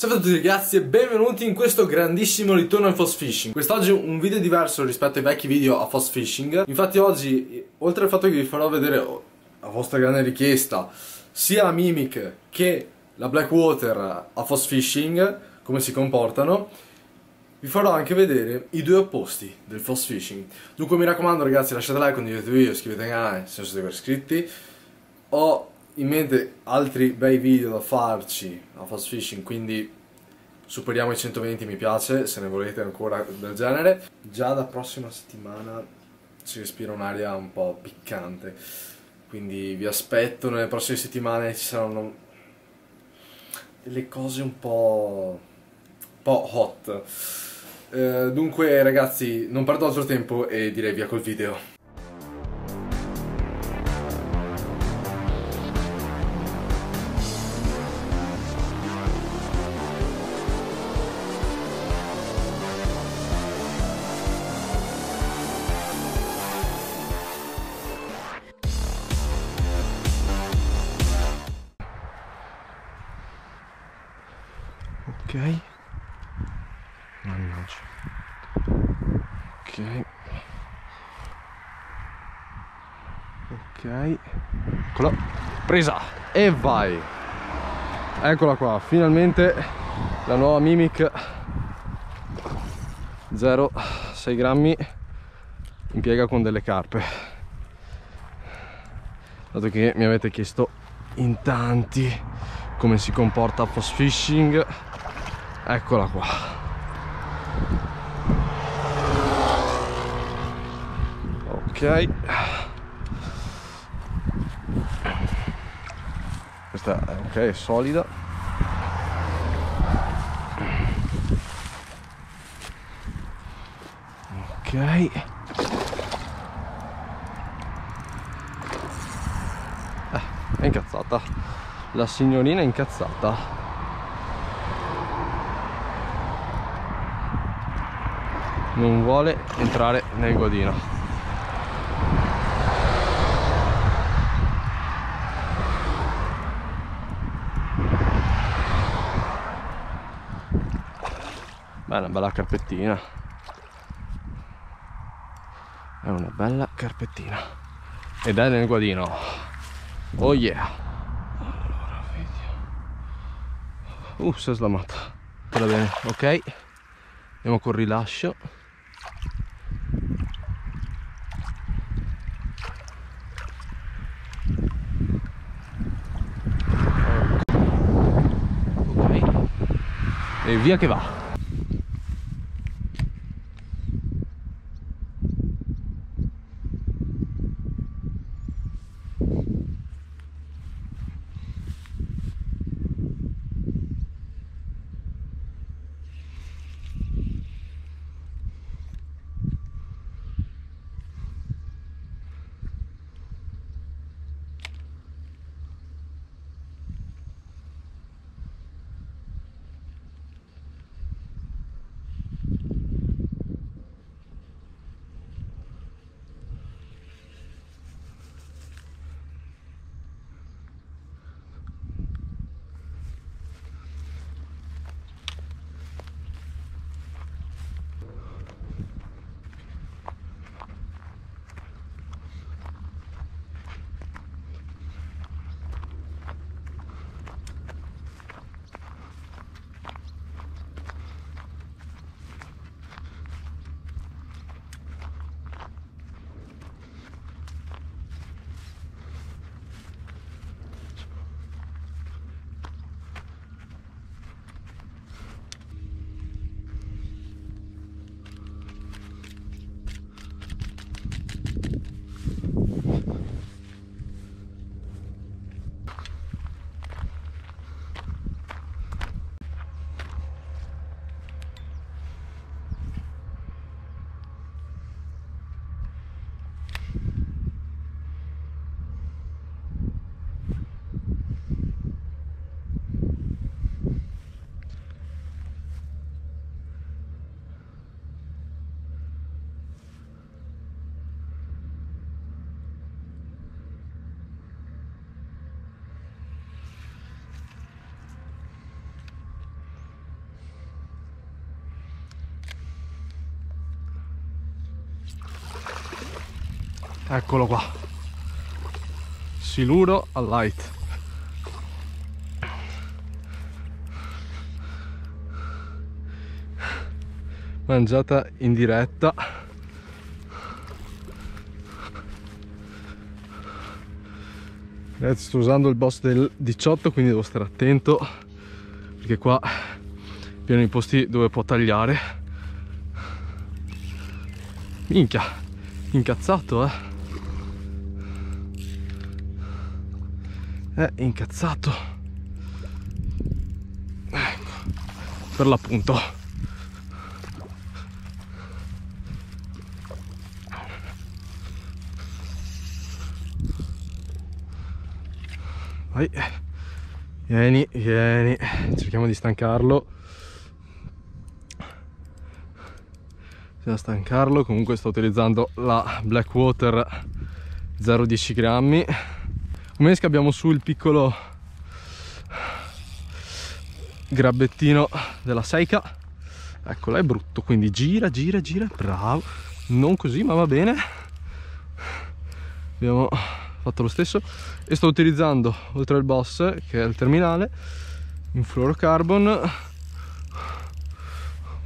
Salve a tutti ragazzi e benvenuti in questo grandissimo ritorno al Foss Fishing. Quest'oggi un video diverso rispetto ai vecchi video a Foss Fishing. Infatti oggi, oltre al fatto che vi farò vedere a vostra grande richiesta Sia la Mimic che la Blackwater a Foss Fishing Come si comportano Vi farò anche vedere i due opposti del Foss Fishing. Dunque mi raccomando ragazzi lasciate like, condividete il video, iscrivetevi al canale se non siete ancora iscritti Ho in mente altri bei video da farci a fast fishing quindi superiamo i 120 mi piace se ne volete ancora del genere. Già da prossima settimana si respira un'aria un po' piccante quindi vi aspetto nelle prossime settimane ci saranno delle cose un po', un po hot. Eh, dunque ragazzi non perdo altro tempo e direi via col video mannaggia. Ok. Ok. Eccola. Presa. E vai. Eccola qua. Finalmente la nuova Mimic. 0,6 grammi. Impiega con delle carpe. Dato che mi avete chiesto in tanti come si comporta post fishing eccola qua. Ok. Questa è ok è solida. Ok. Eh, è incazzata. La signorina è incazzata non vuole entrare nel godino. Una bella carpettina. È una bella carpettina. Ed è nel guadino oh yeah. Allora vedi. Uh si è slamata va bene ok. Andiamo col rilascio e via che va eccolo qua. Siluro al light. Mangiata in diretta. Ragazzi sto usando il boss del 18 quindi devo stare attento perché qua pieno i posti dove può tagliare. Minchia incazzato eh è incazzato. Ecco per l'appunto. Vai. Vieni vieni. Cerchiamo di stancarlo. Bisogna stancarlo. Comunque sto utilizzando la Blackwater 0,10 grammi come abbiamo su il piccolo grabbettino della Seika. Eccolo è brutto quindi gira gira gira bravo. Non così ma va bene. Abbiamo fatto lo stesso. E sto utilizzando oltre al boss che è il terminale in fluorocarbon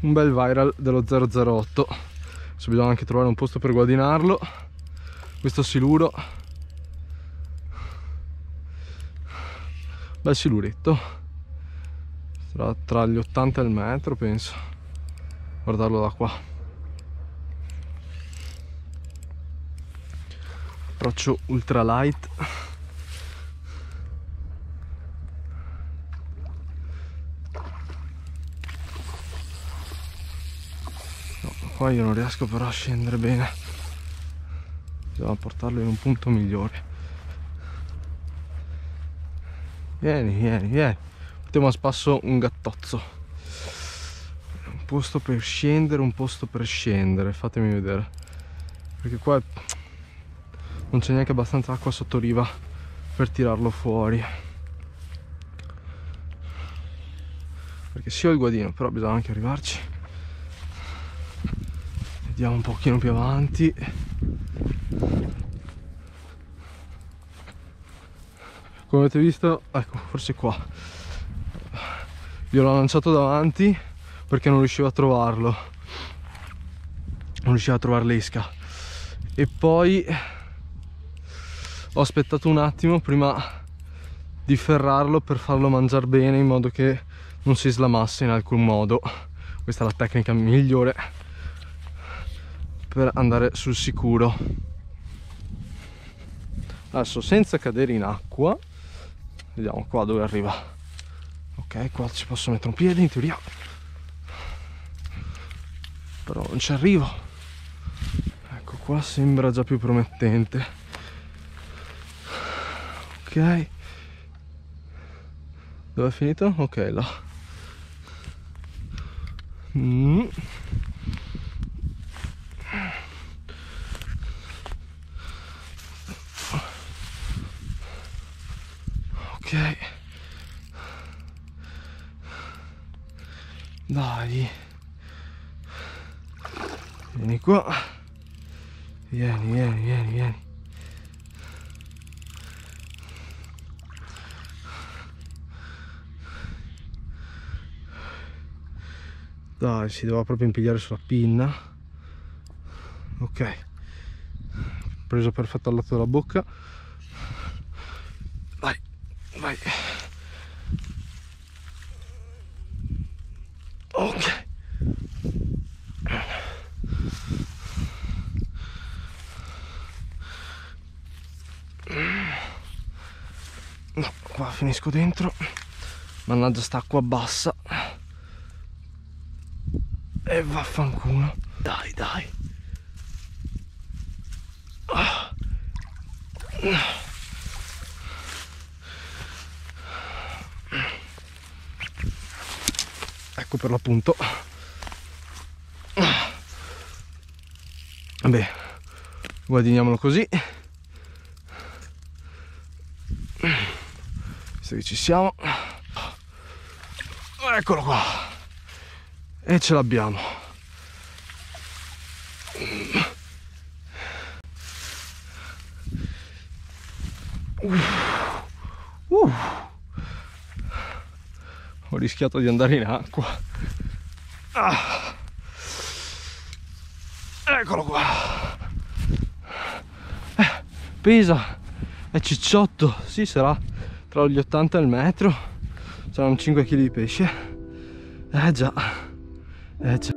un bel viral dello 008 adesso bisogna anche trovare un posto per guadinarlo. Questo siluro bel siluretto sarà tra gli 80 e il metro penso. Guardarlo da qua. Approccio ultra light no, qua io non riesco però a scendere bene. Bisogna portarlo in un punto migliore Vieni, vieni, vieni. Mettiamo a spasso un gattozzo. Un posto per scendere, un posto per scendere. Fatemi vedere. Perché qua non c'è neanche abbastanza acqua sotto riva per tirarlo fuori. Perché sì ho il guadino, però bisogna anche arrivarci. Vediamo un pochino più avanti. Come avete visto ecco forse qua. Gliel'ho lanciato davanti perché non riuscivo a trovarlo. Non riuscivo a trovare l'esca. E poi ho aspettato un attimo prima di ferrarlo per farlo mangiare bene in modo che non si slamasse in alcun modo. Questa è la tecnica migliore per andare sul sicuro. Adesso senza cadere in acqua vediamo qua dove arriva. Ok qua ci posso mettere un piede in teoria. Però non ci arrivo. Ecco qua sembra già più promettente. Ok. Dove è finito? ok là. Mm. Dai. Vieni qua. Vieni vieni vieni vieni. Dai si doveva proprio impigliare sulla pinna. Ok. Preso perfetto al lato della bocca vai ok. No qua finisco dentro. Mannaggia sta acqua bassa. E vaffanculo. Dai dai. Ah. Ecco per l'appunto. Vabbè guadiniamolo così. Visto che ci siamo. Eccolo qua. E ce l'abbiamo Uh. Ho rischiato di andare in acqua. Ah. Eccolo qua. Eh, pesa, è cicciotto, sì sarà tra gli 80 e il metro. Saranno 5 kg di pesce. Eh già, eh già.